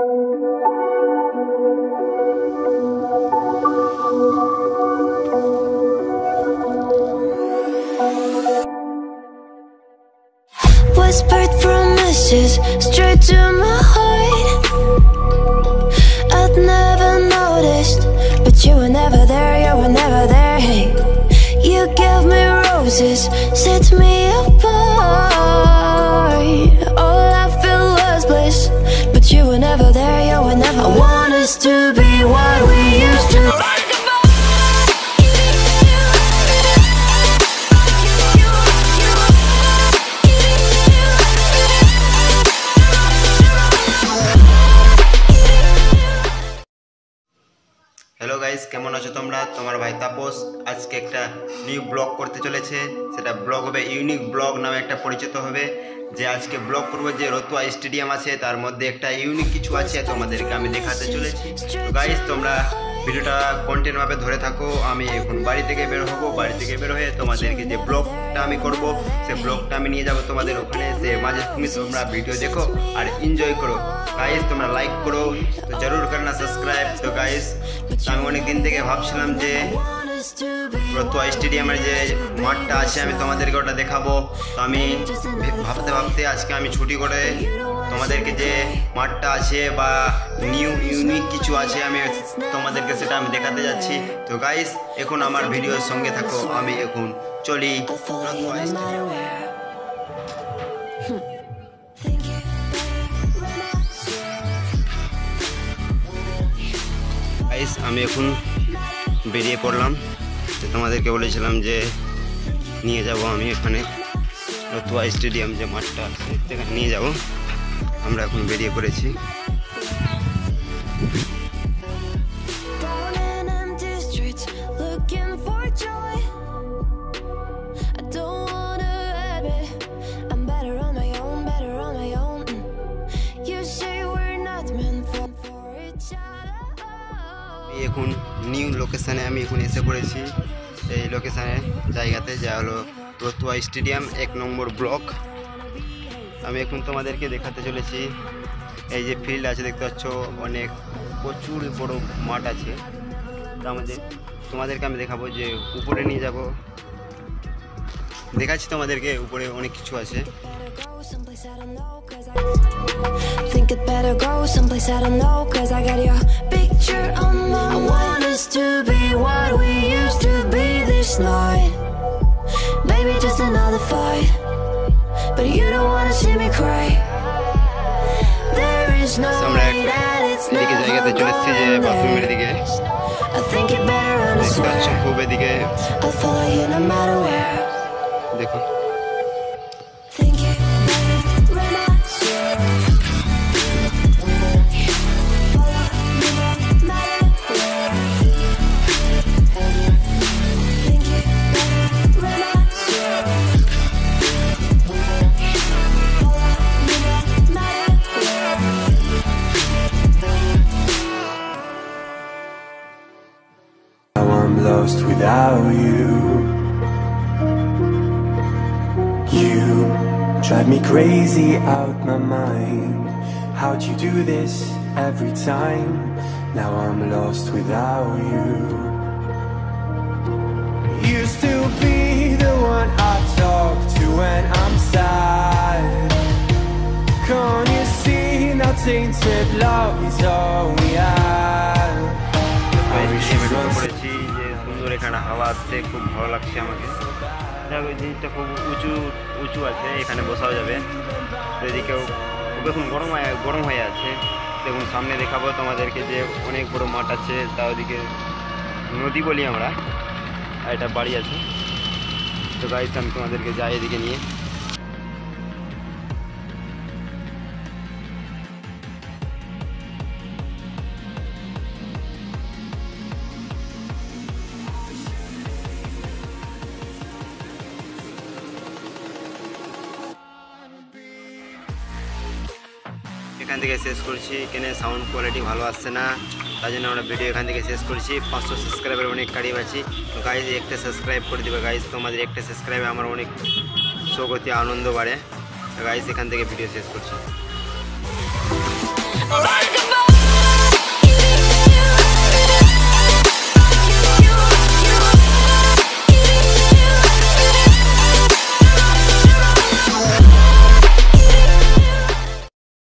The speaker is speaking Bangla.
Whispered promises straight to my heart. I'd never noticed, but you were never there, you were never there. Hey, you gave me roses, set me apart. All you were never there, you were never. I want us to be what we used to. কেমন আছো তোমরা? তোমার ভাই তাপস আজকে একটা নিউ ব্লগ করতে চলেছে। সেটা ব্লগ হবে ইউনিক ব্লগ নামে একটা পরিচিত হবে। যে আজকে ব্লগ করব যে রতুয়া স্টেডিয়াম আছে, তার মধ্যে একটা ইউনিক কিছু আছে তোমাদেরকে আমি দেখাতে চলেছি। তো গাইস তোমরা ভিডিওটা কন্টেন্ট ভাবে ধরে থাকো, আমি এখন বাড়ি থেকে বের হব, বাড়ি থেকে বের হয়ে তোমাদেরকে যে ব্লগটা আমি করব সেই ব্লগটা আমি নিয়ে যাব তোমাদের ওখানে যে মাঝে তুমি তোমরা ভিডিও দেখো আর এনজয় করো। গাইস তোমরা লাইক করো, তো জরুর করনা সাবস্ক্রাইব তো গাইস আমি অনেক দিন থেকে ভাবছিলাম যে রতুয়া স্টেডিয়ামের যে মাঠটা আছে, আমি তোমাদেরকে ওটা দেখাবো। তো আমি ভাবতে ভাবতে আজকে আমি ছুটি করে তোমাদেরকে যে মাঠটা আছে বা নিউ ইউনিক কিছু আছে আমি তোমাদেরকে সেটা আমি দেখাতে যাচ্ছি। তো গাইস এখন আমার ভিডিওর সঙ্গে থাকো, আমি এখন চলি গাইস আমি এখন বেরিয়ে পড়লাম। তোমাদেরকে বলেছিলাম যে নিয়ে যাব আমি এখানে। নতুয়া স্টেডিয়াম যে মাঠটা সেখানে নিয়ে যাব। আমরা এখন বেরিয়ে পড়েছি। আমি এখন নিউ লোকেশানে আমি এখন এসে পড়েছি। এই লোকেশানে জায়গাতে যা হলো রতুয়া স্টেডিয়াম এক নম্বর ব্লক। আমি এখন তোমাদেরকে দেখাতে চলেছি। এই যে ফিল্ড আছে দেখতে পাচ্ছ অনেক প্রচুর বড় মাঠ আছে। আমাদের তোমাদেরকে আমি দেখাবো যে উপরে নিয়ে যাব। দেখাচ্ছি তোমাদেরকে উপরে অনেক কিছু আছে। Think it better go someplace I don't know, cause I got your আমরা way that it's এদিকে জায়গাতে never চলে এসেছি যে going বাথরুমের there. দিকে I think it better run I দেখতে পাচ্ছ swear. খুব এদিকে I'll follow you no matter where. দেখো Without you. You drive me crazy out my mind. How'd you do this every time? Now I'm lost without you. Used to be the one I talk to when I'm sad. Can't you see now tainted love is all we have? সুন্দর এখানে হাওয়া আসছে, খুব ভালো লাগছে আমাকে। এই জিনিসটা খুব উঁচু উঁচু আছে, এখানে বসাও যাবে। এদিকেও এখন গরম গরম হয়ে আছে। দেখুন, সামনে দেখাবো তোমাদেরকে যে অনেক বড় মাঠ আছে, তা ওদিকে নদী বলি আমরা এটা বাড়ি আছে। তো গাড়িতে আমি তোমাদেরকে যাই এদিকে নিয়ে। এখান থেকে শেষ করছি। এখানে সাউন্ড কোয়ালিটি ভালো আসছে না। তার জন্য আমরা ভিডিও এখান থেকে শেষ করছি। পাঁচশো সাবস্ক্রাইবার অনেক কারিব আছি তো গাইজ একটা সাবস্ক্রাইব করে দেবে। গাইজ তোমাদের একটা সাবস্ক্রাইবে আমার অনেক স্বগতি, আনন্দ বাড়ে। গাইজ এখান থেকে ভিডিও শেষ করছি।